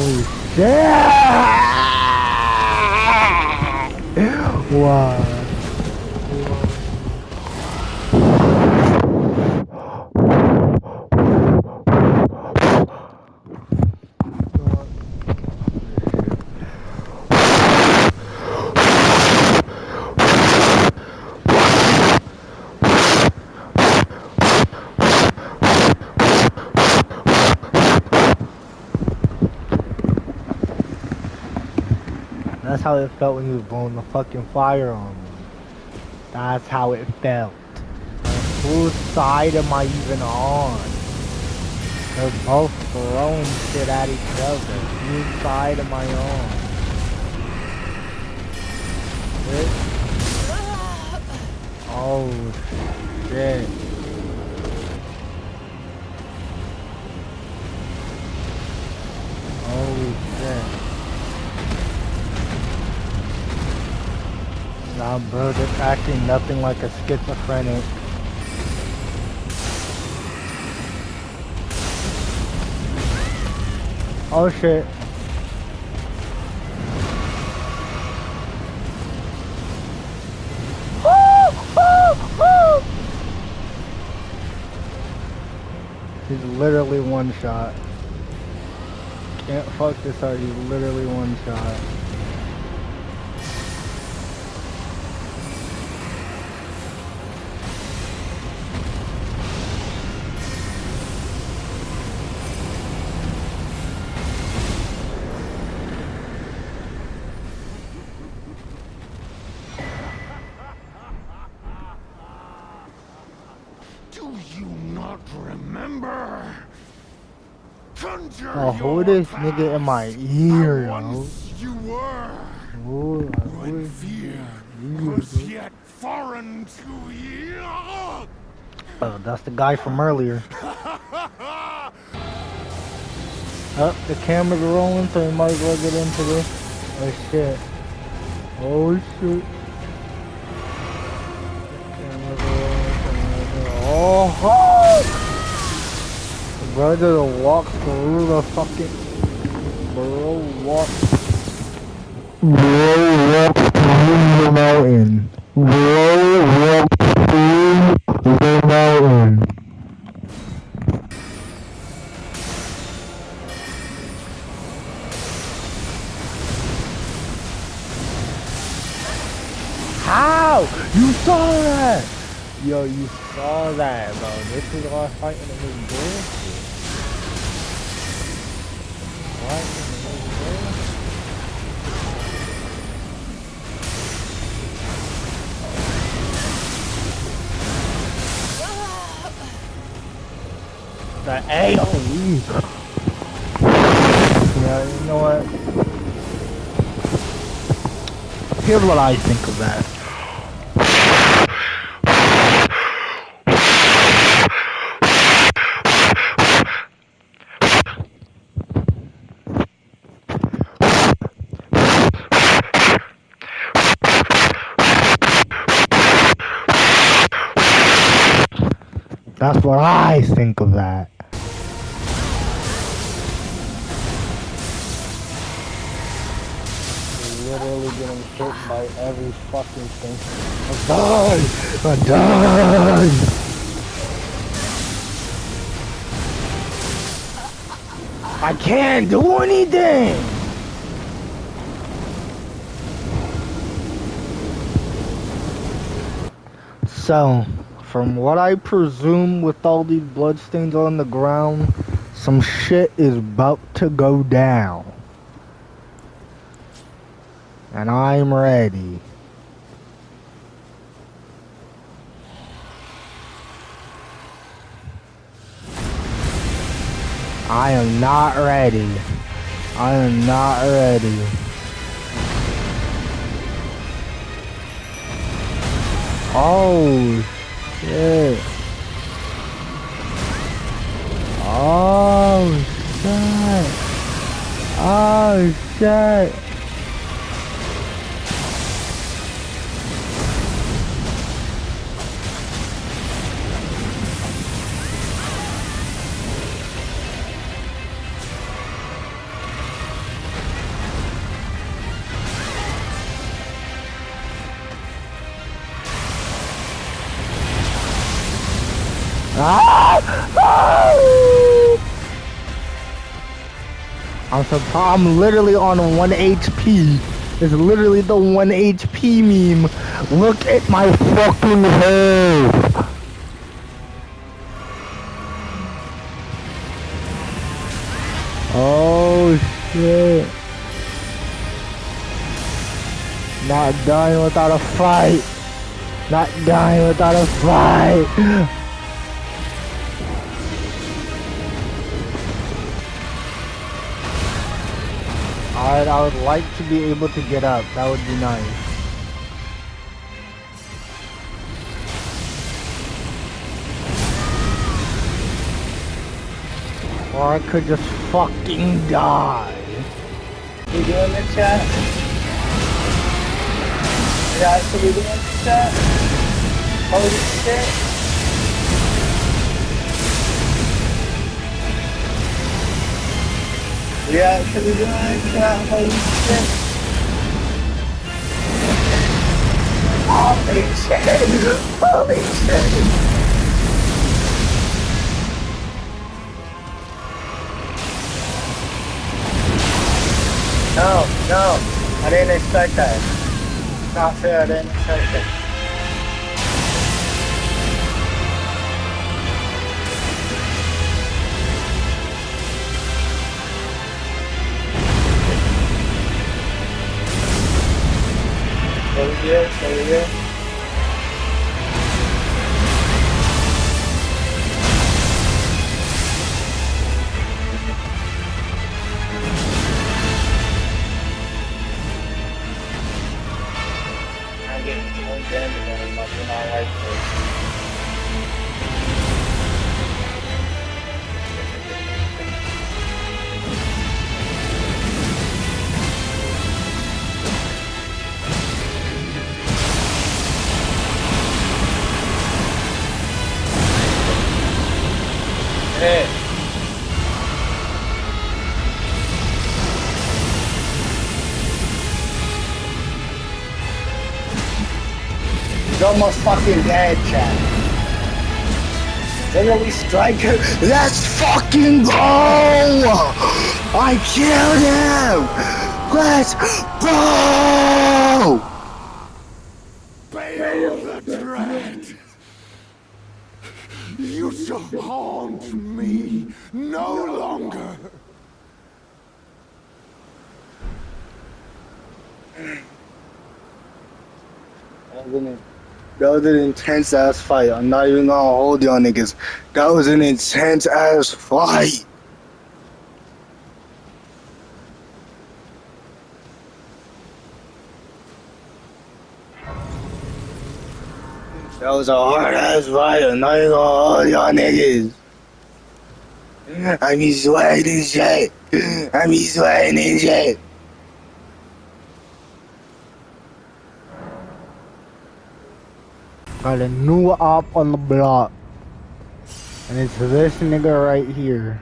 Holy That's how it felt when you was blowing the fucking fire on me. That's how it felt. Whose side am I even on? They're both throwing shit at each other. Whose side am I on? Oh shit. Holy shit. Nah, bro, they're acting nothing like a schizophrenic. Oh shit. He's literally one shot. Can't fuck this out, he's literally one shot. Not remember? Conjure Oh, who this nigga in my ear, yo? you were Ooh, uh, when fear was yet foreign to you. Oh, that's the guy from earlier. Oh, the camera's rolling, so we might as well get into this. Oh shit. Oh shit. Camera's rolling, camera's rolling. Oh, fuck! The brother walks through the fucking. Bro walks. Bro walks through the mountain. Bro walks through the mountain. How? You saw that? Yo, you saw that, bro. This is why fighting Here's what I think of that. That's what I think of that. Getting hit by every fucking thing. I'm done! I'm done! I can't do anything! So, from what I presume with all these bloodstains on the ground, some shit is about to go down. And I'm ready. I am not ready. I am not ready. Oh shit. Oh shit. Oh shit. I'm. Literally on one HP. It's literally the one HP meme. Look at my fucking health. Oh shit. Not dying without a fight. Not dying without a fight. Alright, I would like to be able to get up. That would be nice. Or I could just fucking die. You doing the chat? You actually doing the chat? Holy shit. Chat? Holy shit. Holy shit. Holy shit. No, no, I didn't expect that. Not fair, I didn't expect it. Over here, over here. He's almost fucking dead, Chad. Literally striker. Let's fucking go! I killed him! Let's go! Bayle the Dread! You shall haunt me no longer! That was an intense ass fight. I'm not even gonna hold y'all niggas. That was an intense ass fight. That was a hard ass fight. I'm not even gonna hold y'all niggas. I be sweating shit. I be sweating shit. Got a new op on the block. And it's this nigga right here.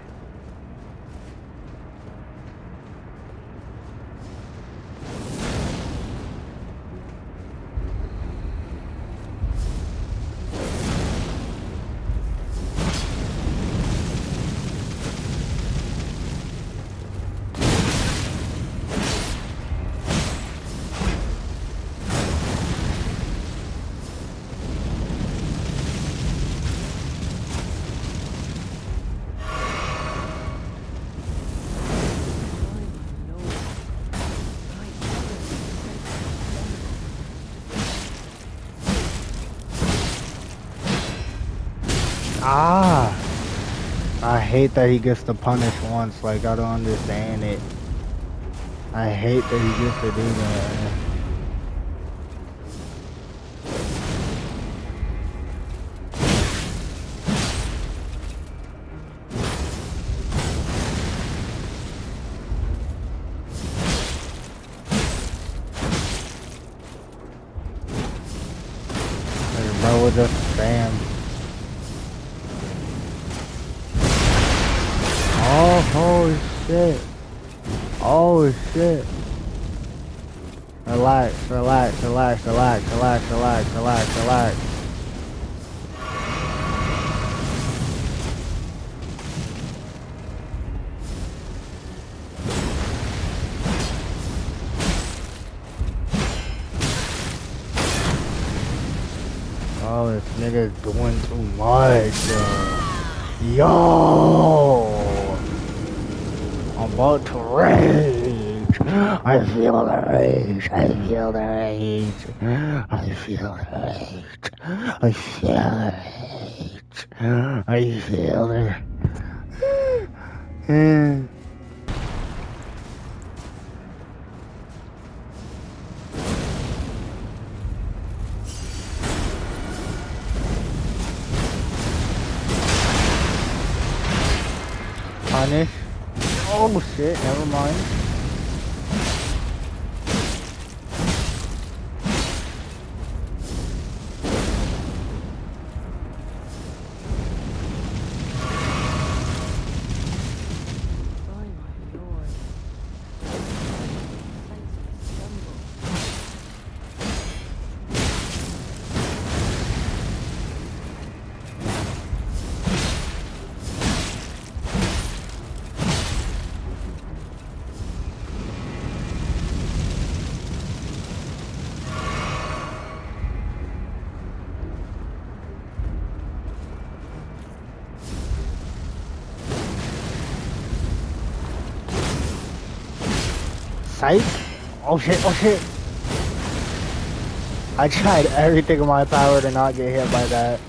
Ah! I hate that he gets to punish once, like I don't understand it. I hate that he gets to do that. Like, Yo. I'm about to rage. I feel the rage. I feel the rage. I feel the rage. I feel the rage. I feel the. Punish. Oh shit, never mind. Sight? Oh shit, oh shit. I tried everything in my power to not get hit by that.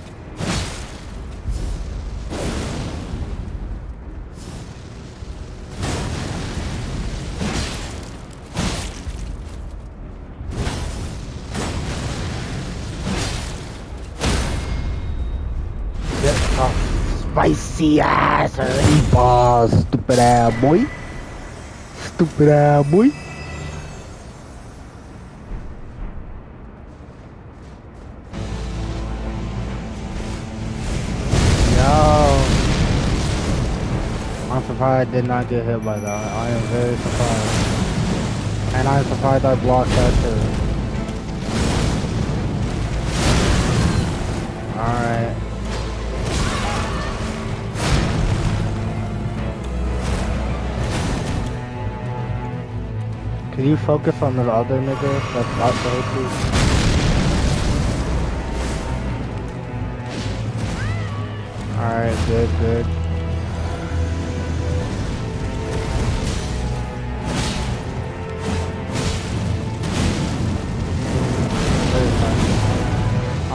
Spicy ass balls, stupid ass boy. Stupid ass boy. Surprised I did not get hit by that. I am very surprised. And I'm surprised I blocked that too. Alright. Can you focus on the other nigga that's not so Alright, good, good.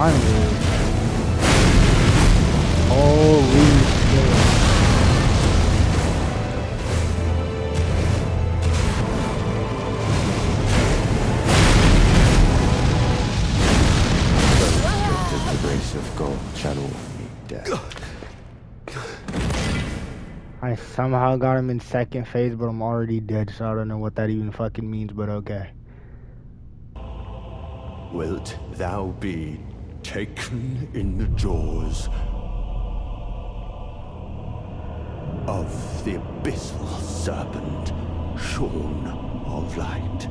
I'm rude. Holy shit. The grace of God channel me death. I somehow got him in second phase, but I'm already dead, so I don't know what that even fucking means, but okay. Wilt thou be taken in the jaws of the abyssal serpent, shorn of light?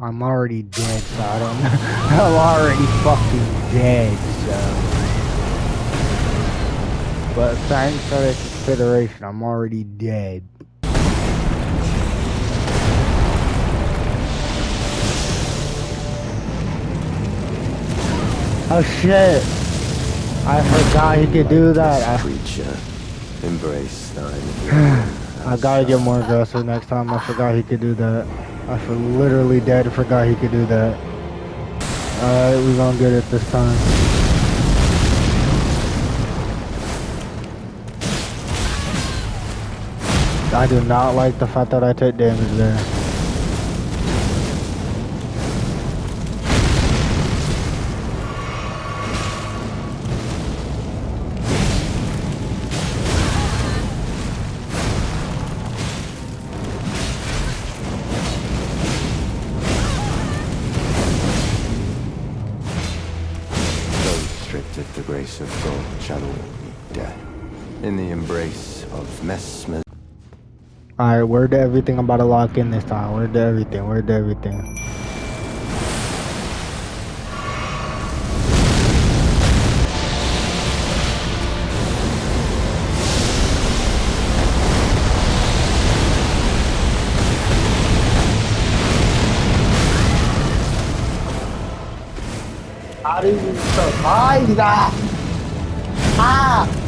I'm already dead, so I don't I'm already fucking dead, so. But thanks for the consideration, I'm already dead. Oh shit! I forgot he could do that. I, Creature, embrace thine. I gotta get more aggressive next time. I forgot he could do that. I for literally dead forgot he could do that. Alright, we gonna get it this time. I do not like the fact that I took damage there. In the embrace of Messmer. Alright, where did everything I'm about to lock in this time? Where did everything? Where did everything? How do you survive that? Ah!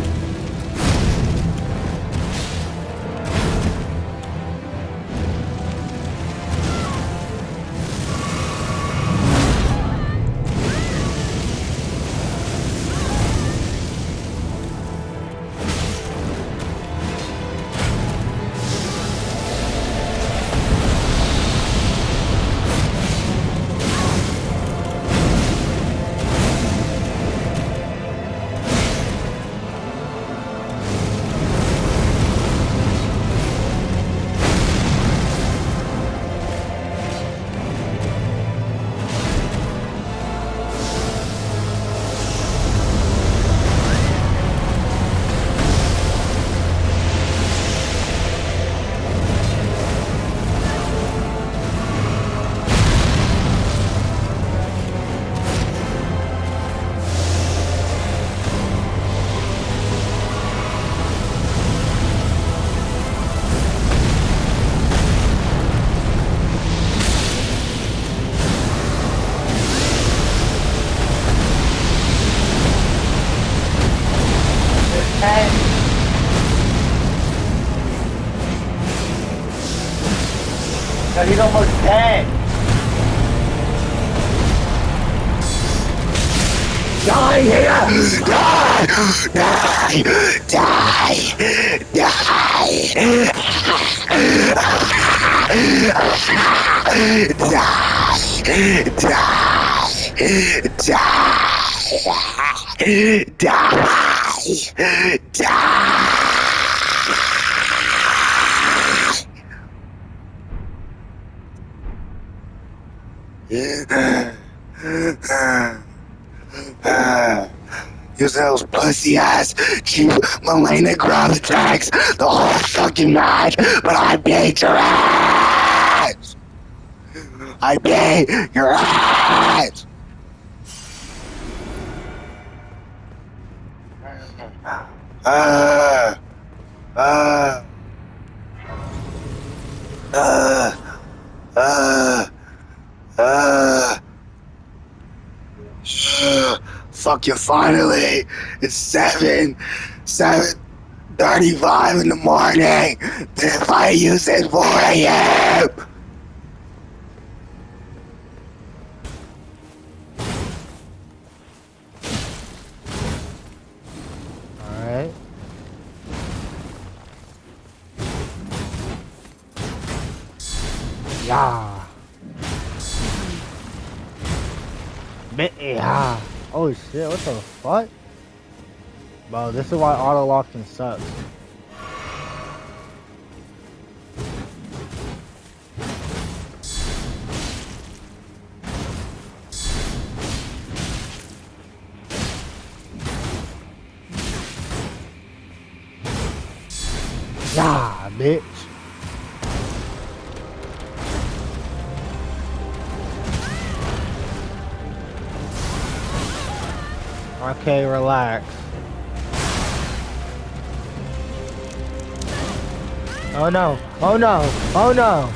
Die here! Die! Die! Die! Die! Die! Die! Die! Die! Use those pussy ass cheap Melena grub attacks the whole fucking match, but I beat your ass! I beat your ass! Uh, uh, uh, uh, uh, fuck you finally. It's seven, seven thirty-five in the morning. The fight you said four a.m. Alright. Yeah. Yeah. Oh shit, what the fuck? Bro, this is why auto locking sucks. Okay, relax. Oh no! Oh no! Oh no!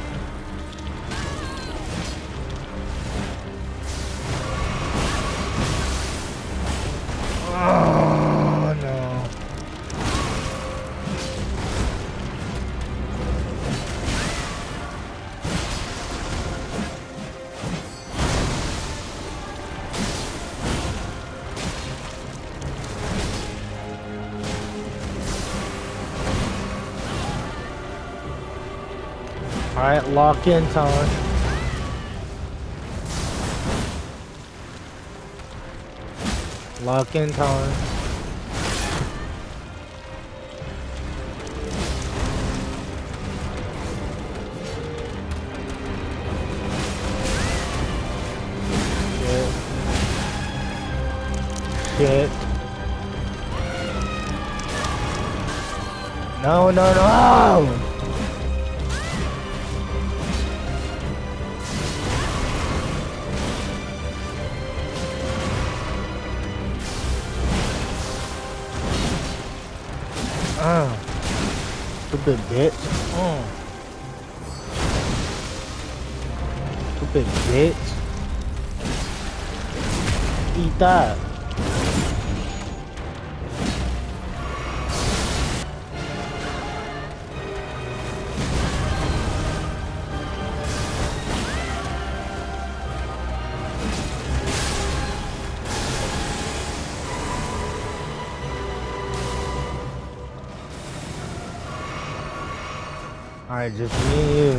Lock in time. Lock in time. Shit. Shit. No, no, no! Stupid bitch. Oh. Stupid bitch. eat that. Just me and you.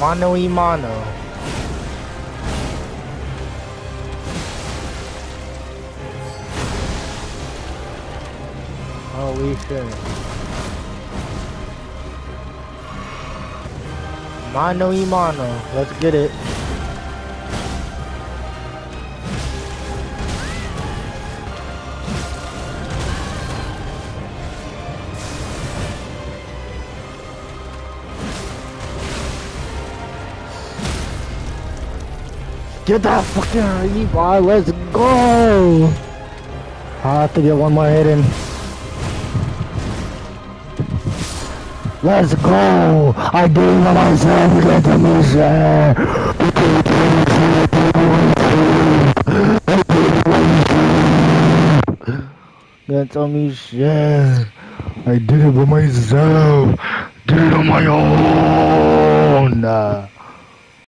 Mano y mano. Oh, Holy shit. Mano y mano. Let's get it. Get that fucking Levi, let's go! I have to get one more hit in. Let's go! I did it myself to get the mission! Get the mission! I did it by myself! Did it on my own!